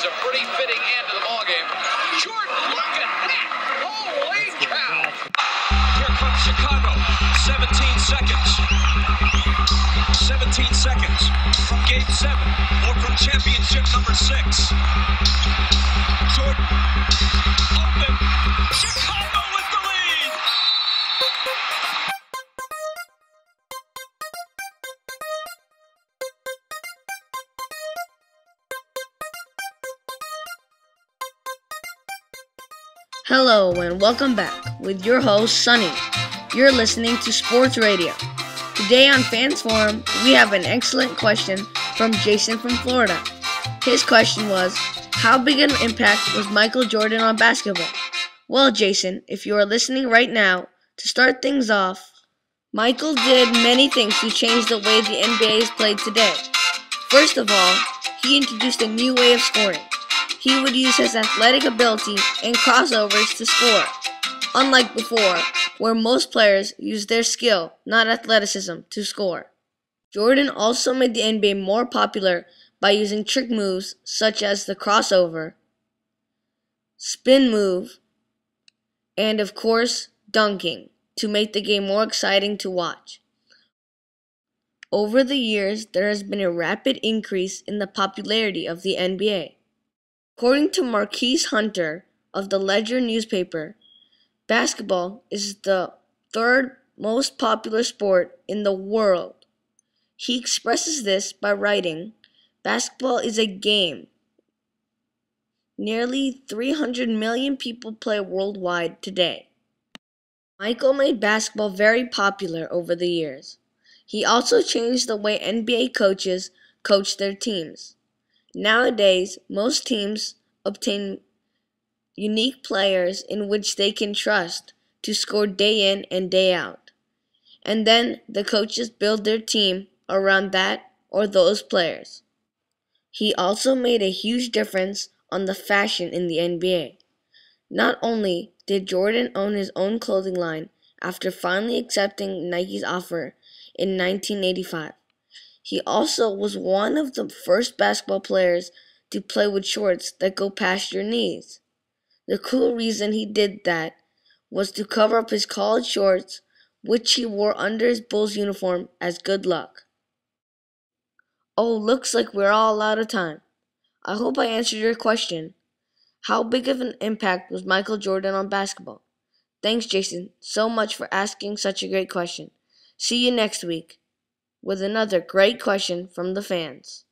is a pretty fitting end to the ballgame. Jordan, look at that! Holy cow! Here comes Chicago. 17 seconds. 17 seconds from game seven or from championship number six. Jordan. Hello and welcome back with your host Sunny. You're listening to Sports Radio. Today on Fans Forum, we have an excellent question from Jason from Florida. His question was, how big an impact was Michael Jordan on basketball? Well, Jason, if you are listening right now, to start things off, Michael did many things to change the way the NBA is played today. First of all, he introduced a new way of scoring. He would use his athletic ability and crossovers to score, unlike before, where most players used their skill, not athleticism, to score. Jordan also made the NBA more popular by using trick moves such as the crossover, spin move, and of course, dunking to make the game more exciting to watch. Over the years, there has been a rapid increase in the popularity of the NBA. According to Marquise Hunter of the Ledger newspaper, basketball is the third most popular sport in the world. He expresses this by writing, Basketball is a game. Nearly 300 million people play worldwide today. Michael made basketball very popular over the years. He also changed the way NBA coaches coach their teams. Nowadays, most teams obtain unique players in which they can trust to score day in and day out. And then the coaches build their team around that or those players. He also made a huge difference on the fashion in the NBA. Not only did Jordan own his own clothing line after finally accepting Nike's offer in 1985, he also was one of the first basketball players to play with shorts that go past your knees. The cool reason he did that was to cover up his college shorts, which he wore under his Bulls uniform as good luck. Oh, looks like we're all out of time. I hope I answered your question. How big of an impact was Michael Jordan on basketball? Thanks, Jason, so much for asking such a great question. See you next week with another great question from the fans.